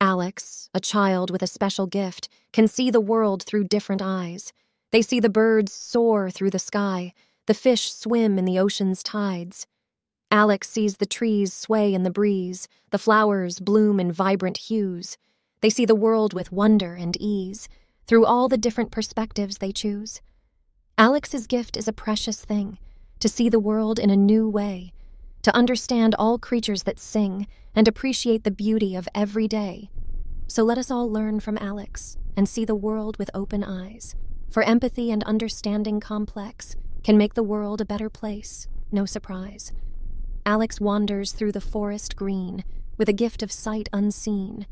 Alex, a child with a special gift, can see the world through different eyes. They see the birds soar through the sky, the fish swim in the ocean's tides. Alex sees the trees sway in the breeze, the flowers bloom in vibrant hues. They see the world with wonder and ease, through all the different perspectives they choose. Alex's gift is a precious thing to see the world in a new way, to understand all creatures that sing, and appreciate the beauty of every day. So let us all learn from Alex and see the world with open eyes, for empathy and understanding complex can make the world a better place, no surprise. Alex wanders through the forest green with a gift of sight unseen.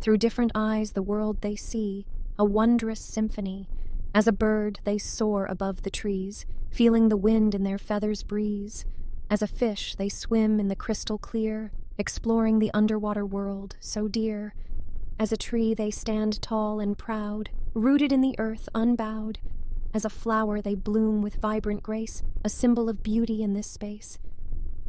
Through different eyes, the world they see, a wondrous symphony as a bird, they soar above the trees, feeling the wind in their feathers breeze. As a fish, they swim in the crystal clear, exploring the underwater world so dear. As a tree, they stand tall and proud, rooted in the earth, unbowed. As a flower, they bloom with vibrant grace, a symbol of beauty in this space.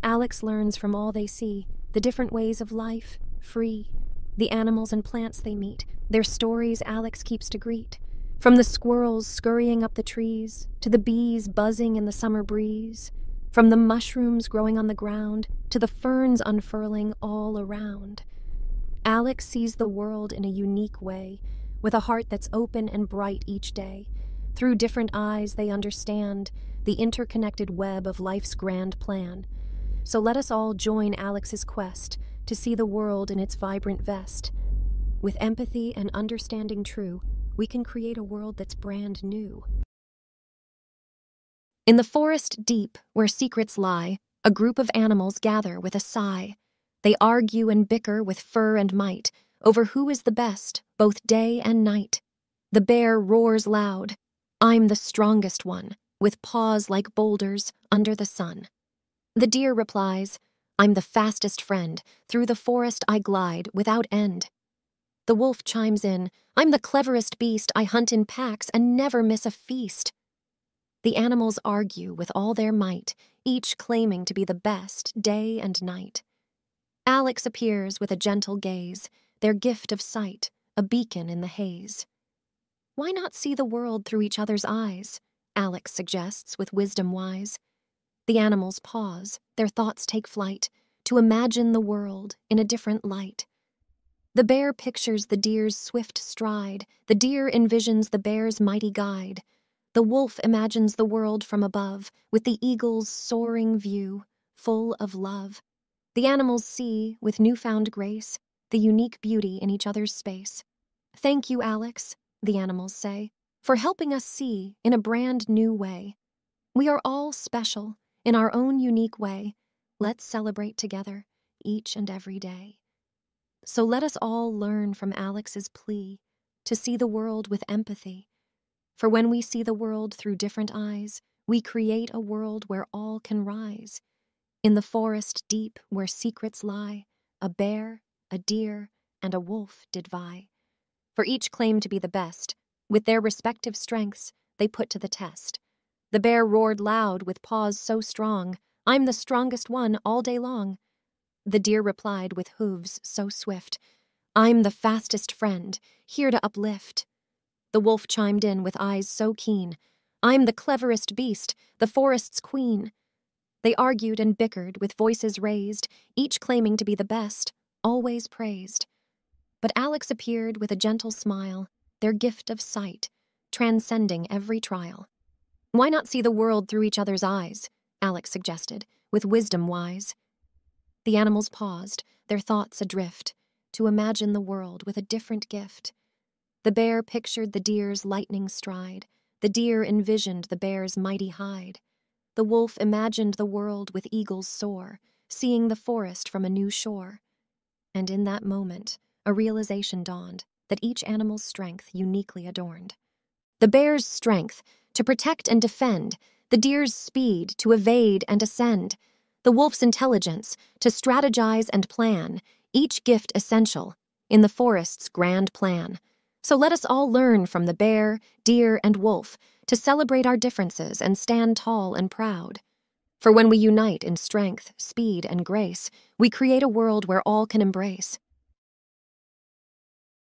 Alex learns from all they see, the different ways of life, free. The animals and plants they meet, their stories Alex keeps to greet. From the squirrels scurrying up the trees to the bees buzzing in the summer breeze, from the mushrooms growing on the ground to the ferns unfurling all around. Alex sees the world in a unique way, with a heart that's open and bright each day. Through different eyes, they understand the interconnected web of life's grand plan. So let us all join Alex's quest to see the world in its vibrant vest. With empathy and understanding true, we can create a world that's brand new. In the forest deep, where secrets lie, a group of animals gather with a sigh. They argue and bicker with fur and might over who is the best, both day and night. The bear roars loud, I'm the strongest one, with paws like boulders under the sun. The deer replies, I'm the fastest friend, through the forest I glide without end. The wolf chimes in, I'm the cleverest beast, I hunt in packs and never miss a feast. The animals argue with all their might, each claiming to be the best day and night. Alex appears with a gentle gaze, their gift of sight, a beacon in the haze. Why not see the world through each other's eyes? Alex suggests with wisdom wise. The animals pause, their thoughts take flight, to imagine the world in a different light. The bear pictures the deer's swift stride, the deer envisions the bear's mighty guide. The wolf imagines the world from above, with the eagle's soaring view, full of love. The animals see, with newfound grace, the unique beauty in each other's space. Thank you, Alex, the animals say, for helping us see in a brand new way. We are all special in our own unique way. Let's celebrate together each and every day. So let us all learn from Alex's plea to see the world with empathy. For when we see the world through different eyes, we create a world where all can rise. In the forest deep where secrets lie, a bear, a deer, and a wolf did vie. For each claimed to be the best, with their respective strengths, they put to the test. The bear roared loud with paws so strong, I'm the strongest one all day long. The deer replied with hooves so swift, I'm the fastest friend, here to uplift. The wolf chimed in with eyes so keen, I'm the cleverest beast, the forest's queen. They argued and bickered with voices raised, each claiming to be the best, always praised. But Alex appeared with a gentle smile, their gift of sight, transcending every trial. Why not see the world through each other's eyes? Alex suggested, with wisdom wise. The animals paused, their thoughts adrift, to imagine the world with a different gift. The bear pictured the deer's lightning stride. The deer envisioned the bear's mighty hide. The wolf imagined the world with eagles soar, seeing the forest from a new shore. And in that moment, a realization dawned that each animal's strength uniquely adorned. The bear's strength to protect and defend, the deer's speed to evade and ascend, the wolf's intelligence to strategize and plan, each gift essential in the forest's grand plan. So let us all learn from the bear, deer, and wolf to celebrate our differences and stand tall and proud. For when we unite in strength, speed, and grace, we create a world where all can embrace.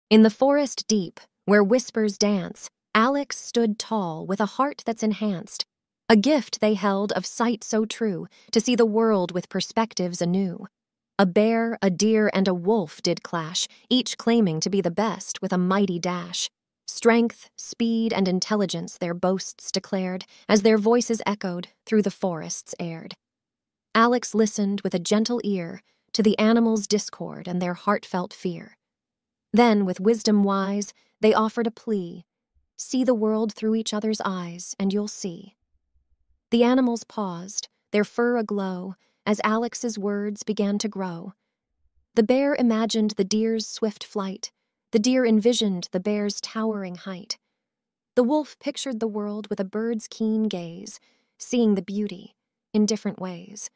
In the forest deep, where whispers dance, Alex stood tall with a heart that's enhanced, a gift they held of sight so true to see the world with perspectives anew. A bear, a deer, and a wolf did clash, each claiming to be the best with a mighty dash. Strength, speed, and intelligence their boasts declared as their voices echoed through the forests aired. Alex listened with a gentle ear to the animals' discord and their heartfelt fear. Then, with wisdom wise, they offered a plea See the world through each other's eyes, and you'll see. The animals paused, their fur aglow, as Alex's words began to grow. The bear imagined the deer's swift flight. The deer envisioned the bear's towering height. The wolf pictured the world with a bird's keen gaze, seeing the beauty in different ways.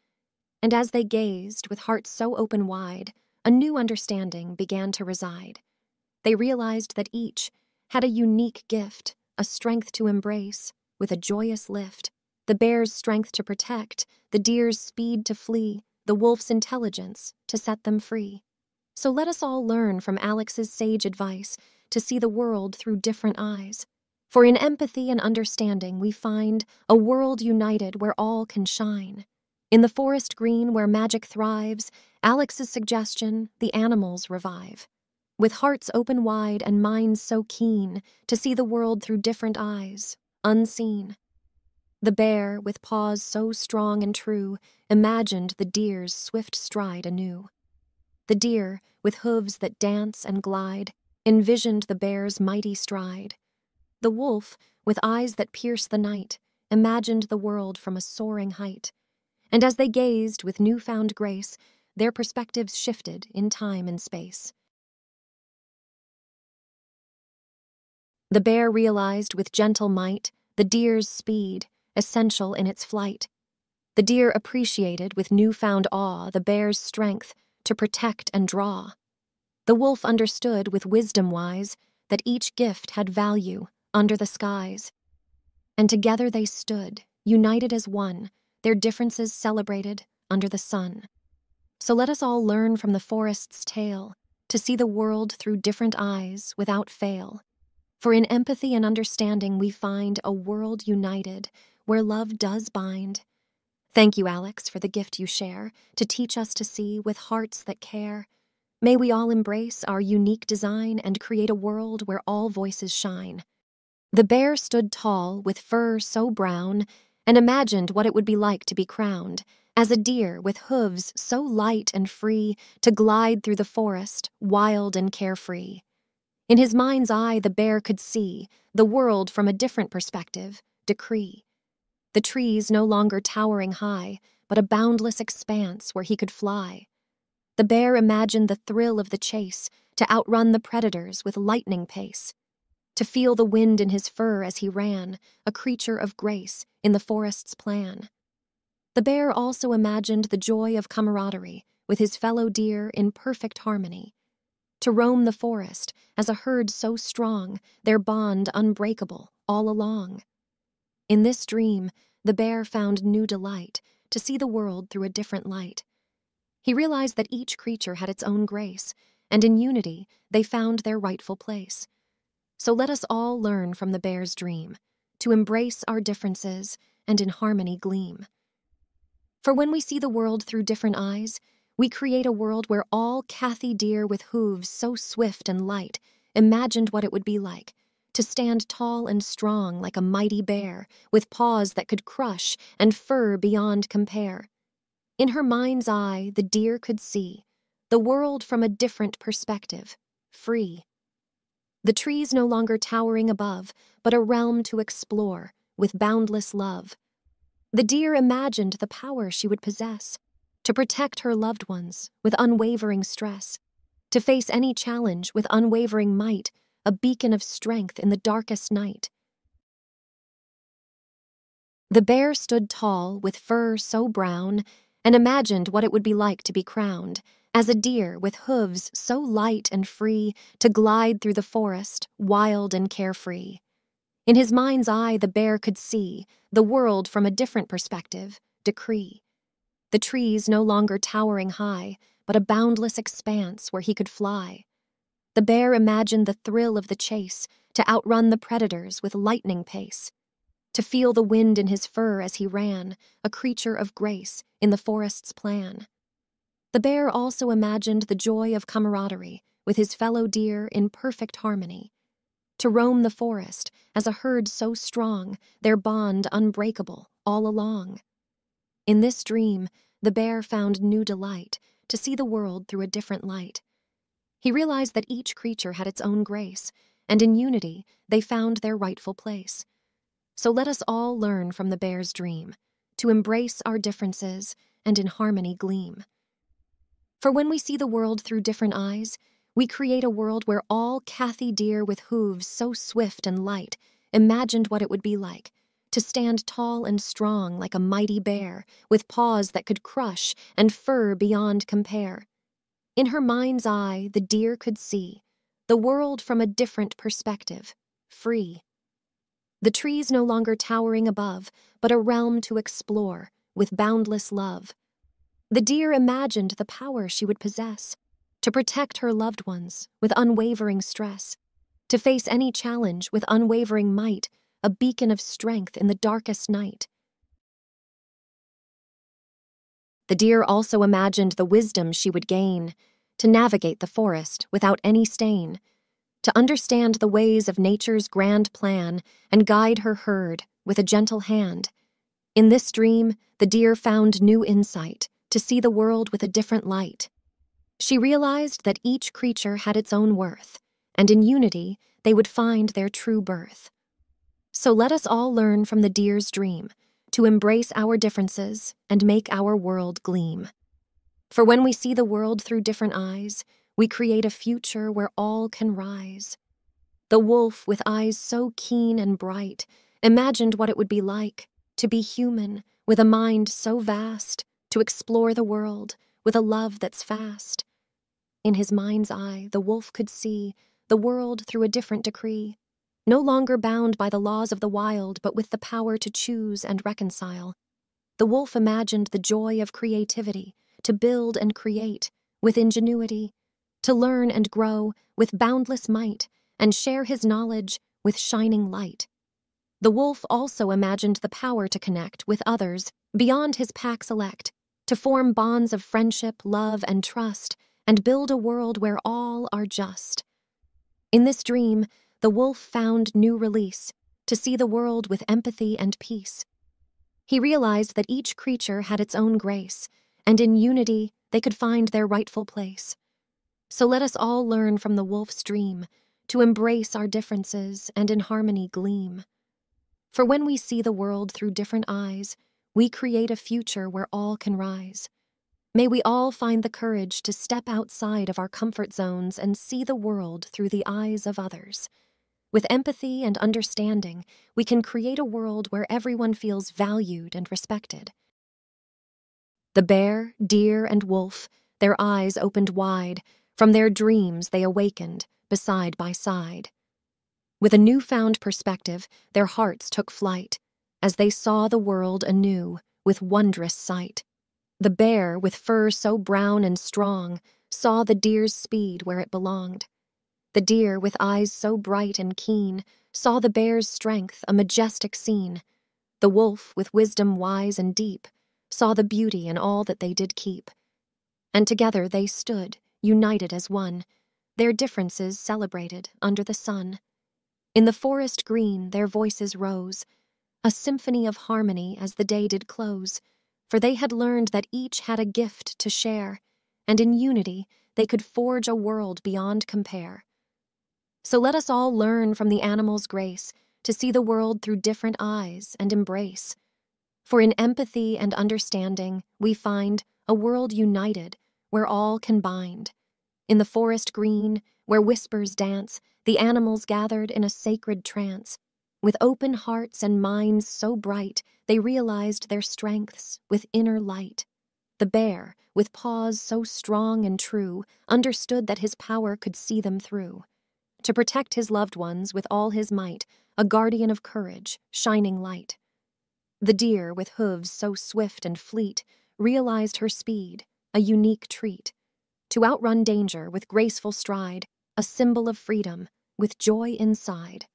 And as they gazed, with hearts so open wide, a new understanding began to reside. They realized that each had a unique gift, a strength to embrace, with a joyous lift the bear's strength to protect, the deer's speed to flee, the wolf's intelligence to set them free. So let us all learn from Alex's sage advice to see the world through different eyes. For in empathy and understanding, we find a world united where all can shine. In the forest green where magic thrives, Alex's suggestion, the animals revive. With hearts open wide and minds so keen to see the world through different eyes, unseen. The bear, with paws so strong and true, imagined the deer's swift stride anew. The deer, with hooves that dance and glide, envisioned the bear's mighty stride. The wolf, with eyes that pierce the night, imagined the world from a soaring height. And as they gazed with newfound grace, their perspectives shifted in time and space. The bear realized with gentle might the deer's speed essential in its flight. The deer appreciated with newfound awe the bear's strength to protect and draw. The wolf understood with wisdom wise that each gift had value under the skies. And together they stood, united as one, their differences celebrated under the sun. So let us all learn from the forest's tale to see the world through different eyes without fail. For in empathy and understanding we find a world united where love does bind. Thank you, Alex, for the gift you share to teach us to see with hearts that care. May we all embrace our unique design and create a world where all voices shine. The bear stood tall with fur so brown and imagined what it would be like to be crowned as a deer with hooves so light and free to glide through the forest, wild and carefree. In his mind's eye, the bear could see the world from a different perspective, decree the trees no longer towering high, but a boundless expanse where he could fly. The bear imagined the thrill of the chase, to outrun the predators with lightning pace, to feel the wind in his fur as he ran, a creature of grace in the forest's plan. The bear also imagined the joy of camaraderie with his fellow deer in perfect harmony. To roam the forest as a herd so strong, their bond unbreakable all along. In this dream, the bear found new delight to see the world through a different light. He realized that each creature had its own grace, and in unity they found their rightful place. So let us all learn from the bear's dream to embrace our differences and in harmony gleam. For when we see the world through different eyes, we create a world where all Kathy deer with hooves so swift and light imagined what it would be like to stand tall and strong like a mighty bear, with paws that could crush and fur beyond compare. In her mind's eye, the deer could see the world from a different perspective, free. The trees no longer towering above, but a realm to explore with boundless love. The deer imagined the power she would possess to protect her loved ones with unwavering stress, to face any challenge with unwavering might a beacon of strength in the darkest night. The bear stood tall, with fur so brown, and imagined what it would be like to be crowned, as a deer with hooves so light and free to glide through the forest, wild and carefree. In his mind's eye, the bear could see the world from a different perspective, decree. The trees no longer towering high, but a boundless expanse where he could fly. The bear imagined the thrill of the chase, to outrun the predators with lightning pace, to feel the wind in his fur as he ran, a creature of grace, in the forest's plan. The bear also imagined the joy of camaraderie with his fellow deer in perfect harmony. To roam the forest as a herd so strong, their bond unbreakable all along. In this dream, the bear found new delight to see the world through a different light. He realized that each creature had its own grace, and in unity they found their rightful place. So let us all learn from the bear's dream to embrace our differences and in harmony gleam. For when we see the world through different eyes, we create a world where all Cathy deer with hooves so swift and light imagined what it would be like to stand tall and strong like a mighty bear, with paws that could crush and fur beyond compare. In her mind's eye, the deer could see the world from a different perspective, free. The trees no longer towering above, but a realm to explore with boundless love. The deer imagined the power she would possess to protect her loved ones with unwavering stress, to face any challenge with unwavering might, a beacon of strength in the darkest night. The deer also imagined the wisdom she would gain to navigate the forest without any stain, to understand the ways of nature's grand plan and guide her herd with a gentle hand. In this dream, the deer found new insight to see the world with a different light. She realized that each creature had its own worth, and in unity they would find their true birth. So let us all learn from the deer's dream to embrace our differences and make our world gleam. For when we see the world through different eyes, we create a future where all can rise. The wolf, with eyes so keen and bright, imagined what it would be like to be human with a mind so vast to explore the world with a love that's fast. In his mind's eye, the wolf could see the world through a different decree, no longer bound by the laws of the wild, but with the power to choose and reconcile. The wolf imagined the joy of creativity, to build and create with ingenuity, to learn and grow with boundless might, and share his knowledge with shining light. The wolf also imagined the power to connect with others beyond his pack select to form bonds of friendship, love, and trust, and build a world where all are just. In this dream, the wolf found new release to see the world with empathy and peace. He realized that each creature had its own grace, and in unity they could find their rightful place. So let us all learn from the wolf's dream to embrace our differences and in harmony gleam. For when we see the world through different eyes, we create a future where all can rise. May we all find the courage to step outside of our comfort zones and see the world through the eyes of others. With empathy and understanding, we can create a world where everyone feels valued and respected. The bear, deer, and wolf, their eyes opened wide, from their dreams they awakened, beside by side. With a newfound perspective, their hearts took flight as they saw the world anew with wondrous sight. The bear, with fur so brown and strong, saw the deer's speed where it belonged. The deer, with eyes so bright and keen, saw the bear's strength, a majestic scene. The wolf, with wisdom wise and deep, saw the beauty in all that they did keep. And together they stood, united as one, their differences celebrated under the sun. In the forest green their voices rose, a symphony of harmony as the day did close, for they had learned that each had a gift to share, and in unity they could forge a world beyond compare. So let us all learn from the animal's grace to see the world through different eyes and embrace. For in empathy and understanding, we find a world united where all can bind. In the forest green, where whispers dance, the animals gathered in a sacred trance. With open hearts and minds so bright, they realized their strengths with inner light. The bear, with paws so strong and true, understood that his power could see them through. To protect his loved ones with all his might, a guardian of courage, shining light. The deer, with hooves so swift and fleet, realized her speed, a unique treat. To outrun danger with graceful stride, a symbol of freedom, with joy inside.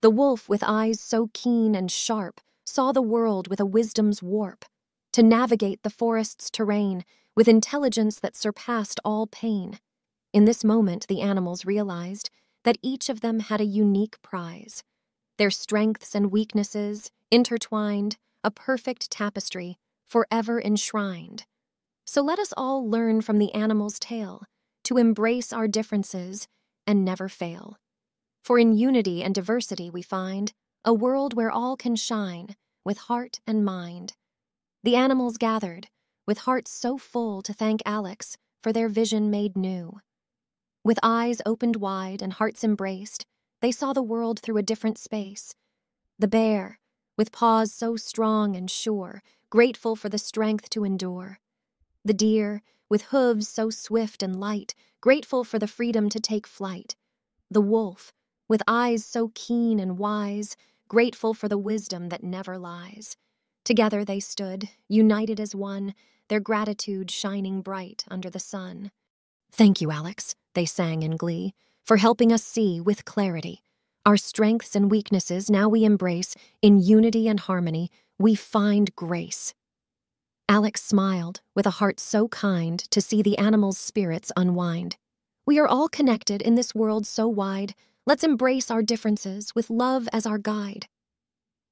The wolf, with eyes so keen and sharp, saw the world with a wisdom's warp, to navigate the forest's terrain with intelligence that surpassed all pain. In this moment, the animals realized that each of them had a unique prize. Their strengths and weaknesses, intertwined, a perfect tapestry, forever enshrined. So let us all learn from the animal's tale to embrace our differences and never fail. For in unity and diversity we find a world where all can shine with heart and mind. The animals gathered, with hearts so full to thank Alex for their vision made new. With eyes opened wide and hearts embraced, they saw the world through a different space. The bear, with paws so strong and sure, grateful for the strength to endure. The deer, with hooves so swift and light, grateful for the freedom to take flight. The wolf, with eyes so keen and wise, grateful for the wisdom that never lies. Together they stood, united as one, their gratitude shining bright under the sun. Thank you, Alex, they sang in glee, for helping us see with clarity. Our strengths and weaknesses now we embrace, in unity and harmony, we find grace. Alex smiled, with a heart so kind to see the animal's spirits unwind. We are all connected in this world so wide. Let's embrace our differences with love as our guide.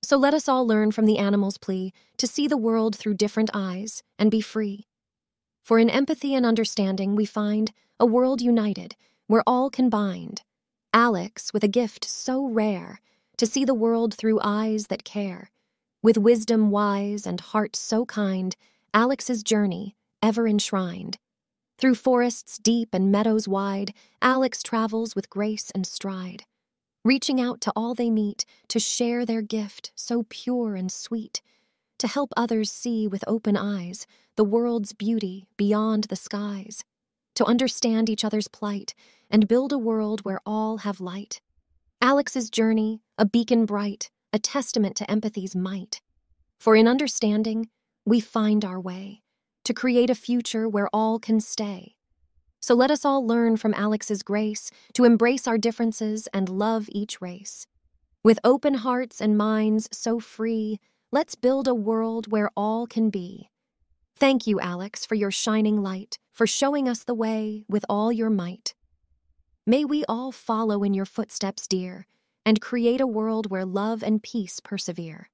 So let us all learn from the animal's plea to see the world through different eyes and be free. For in empathy and understanding, we find a world united where all can bind. Alex, with a gift so rare, to see the world through eyes that care. With wisdom wise and heart so kind, Alex's journey, ever enshrined. Through forests deep and meadows wide, Alex travels with grace and stride reaching out to all they meet to share their gift so pure and sweet, to help others see with open eyes the world's beauty beyond the skies, to understand each other's plight and build a world where all have light. Alex's journey, a beacon bright, a testament to empathy's might. For in understanding, we find our way to create a future where all can stay so let us all learn from Alex's grace to embrace our differences and love each race. With open hearts and minds so free, let's build a world where all can be. Thank you, Alex, for your shining light, for showing us the way with all your might. May we all follow in your footsteps, dear, and create a world where love and peace persevere.